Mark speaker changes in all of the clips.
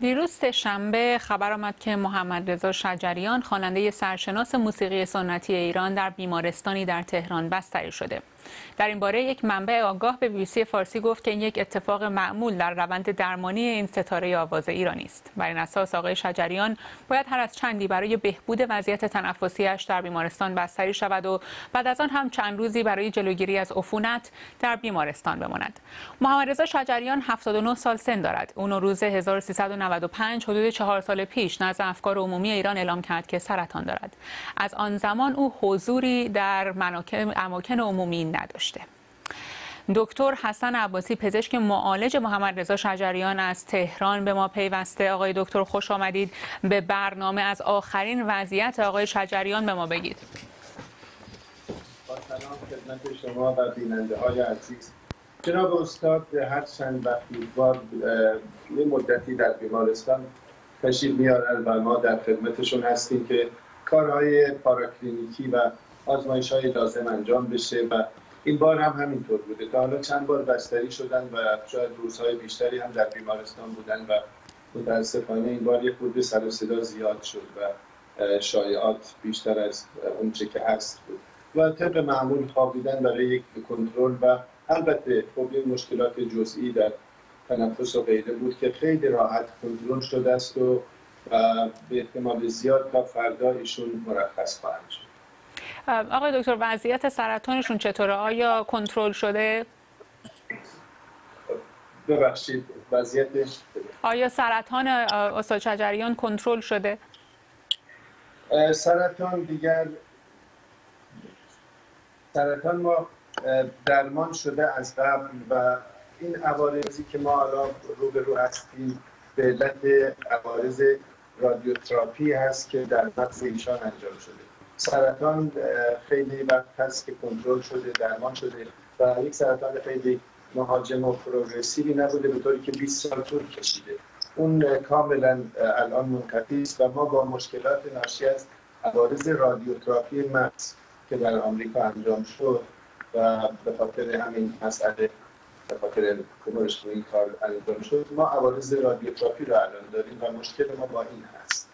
Speaker 1: دیروز شنبه خبر آمد که محمد رضا شجریان خواننده سرشناس موسیقی سنتی ایران در بیمارستانی در تهران بستری شده. در این باره یک منبع آگاه به بیبیسی فارسی گفت که این یک اتفاق معمول در روند درمانی این ستاره آواز ایرانی است. بر این اساس آقای شجریان باید هر از چندی برای بهبود وضعیت تنفسیش در بیمارستان بستری شود و بعد از آن هم چند روزی برای جلوگیری از عفونت در بیمارستان بماند. محمد رضا شجریان 79 سال سن دارد. اون روز 1395 حدود چهار سال پیش نزد افکار عمومی ایران اعلام کرد که سرطان دارد. از آن زمان او حضوری در اماکن عمومی نداشته. دکتر حسن عباسی پزشک معالج محمد رضا شجریان از تهران به ما پیوسته. آقای دکتر خوش آمدید. به برنامه از آخرین وضعیت آقای شجریان به ما بگید.
Speaker 2: با سلام خدمت شما و بیننده های عزیز. جناب استاد هر چند وقتی یه مدتی در بیمارستان تشریف میارن و ما در خدمتشون هستیم که کارهای پاراکلینیکی و آزمایش های لازم انجام بشه و این بار هم همینطور بوده تا حالا چند بار بستری شدن و شاید روزهای بیشتری هم در بیمارستان بودن و متاسفانه این بار یک خورده سر و صدا زیاد شد و شایعات بیشتر از اونچه که هست بود. و طبق معمول خوابیدن برای یک کنترل و البته خب مشکلات جزئی در تنفس و غیره بود که خیلی راحت کنترل شده است و به احتمال زیاد تا فردا ایشون مرخص خواهند شد.
Speaker 1: آقای دکتر وضعیت سرطانشون چطوره؟ آیا کنترل شده؟
Speaker 2: ببخشید وضعیتش
Speaker 1: آیا سرطان استاد شجریان کنترل شده؟
Speaker 2: سرطان دیگر سرطان ما درمان شده از قبل و این عوارضی که ما الان رو به رو هستیم به علت عوارض رادیوتراپی هست که در مغز ایشان انجام شده. سرطان خیلی وقت هست که کنترل شده درمان شده و یک سرطان خیلی مهاجم و پروگرسیوی نبوده به طوری که 20 سال طول کشیده. اون کاملا الان منقطع است و ما با مشکلات ناشی از عوارض رادیوتراپی مغز که در آمریکا انجام شد و به خاطر همین مسئله به خاطر این کار انجام شد ما عوارض رادیوتراپی رو الان داریم و مشکل ما با این هست.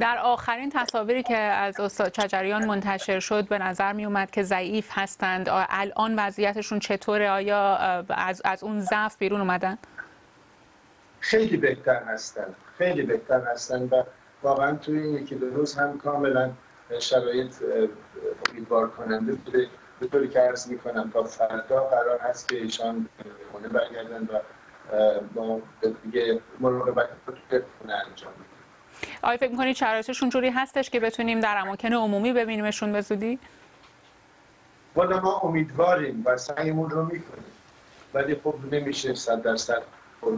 Speaker 1: در آخرین تصاویری که از استاد چجریان منتشر شد به نظر می اومد که ضعیف هستند. الان وضعیتشون چطوره؟ آیا از, از اون ضعف بیرون اومدن؟
Speaker 2: خیلی بهتر هستن. خیلی بهتر هستن و واقعا توی این یکی دو روز هم کاملا شرایط امیدوار کننده بوده. به طوری که عرض می‌کنم تا فردا قرار هست که ایشان خونه برگردن و با دیگه مراقبت خونه انجام
Speaker 1: آیا فکر می‌کنید شرایطشون جوری هستش که بتونیم در اماکن عمومی ببینیمشون به زودی؟
Speaker 2: والا ما امیدواریم و سعیمون رو می‌کنیم. ولی خب نمیشه صد درصد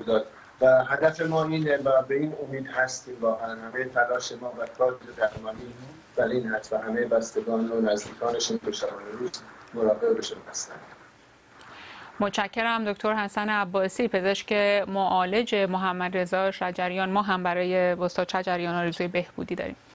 Speaker 2: داد. و هدف ما اینه و به این امید هستیم واقعا همه تلاش ما و کار درمانی در این هست و همه بستگان و نزدیکانشون که شبانه روز مراقبشون هستن.
Speaker 1: متشکرم دکتر حسن عباسی پزشک معالج محمد رضا شجریان. ما هم برای استاد شجریان آرزوی بهبودی داریم.